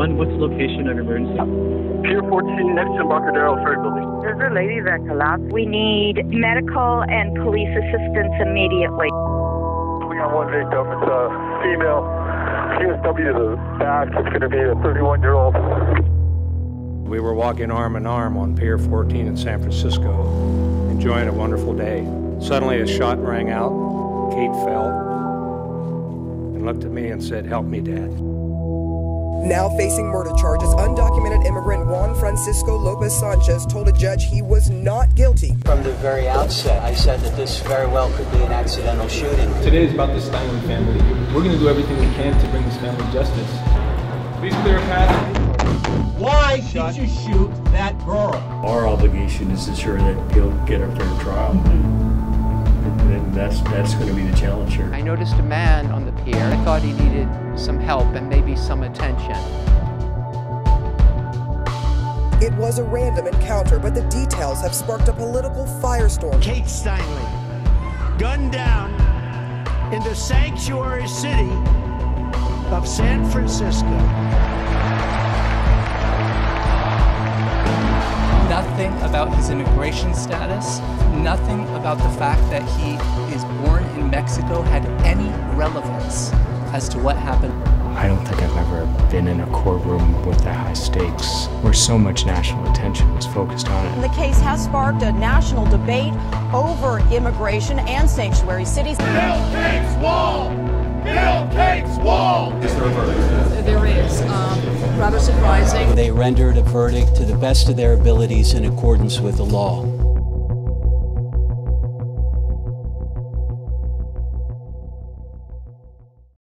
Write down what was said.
911, what's the location of emergency? Pier 14 next to Embarcadero Ferry Building. There's a lady that collapsed. We need medical and police assistance immediately. We got one victim. It's a female. PSW to the back. It's going to be a 31 year old. We were walking arm in arm on Pier 14 in San Francisco, enjoying a wonderful day. Suddenly, a shot rang out. Kate fell and looked at me and said, Help me, Dad. Now facing murder charges, undocumented immigrant Juan Francisco Lopez Sanchez told a judge he was not guilty. From the very outset, I said that this very well could be an accidental shooting. Today is about the Steinle family. We're going to do everything we can to bring this family justice. Please clear a path. Why did you shoot that girl? Our obligation is to ensure that he'll get a fair trial. Mm-hmm. And that's, that's going to be the challenge here. I noticed a man on the pier. I thought he needed some help and maybe some attention. It was a random encounter, but the details have sparked a political firestorm. Kate Steinle, gunned down in the sanctuary city of San Francisco. Nothing about his immigration status, nothing about the fact that he is born in Mexico had any relevance as to what happened. I don't think I've ever been in a courtroom with that high stakes where so much national attention was focused on it. The case has sparked a national debate over immigration and sanctuary cities. Bill Kate's wall! Bill Kate's wall! Is there a verdict? There is. Um, rather surprising. They rendered a verdict to the best of their abilities in accordance with the law.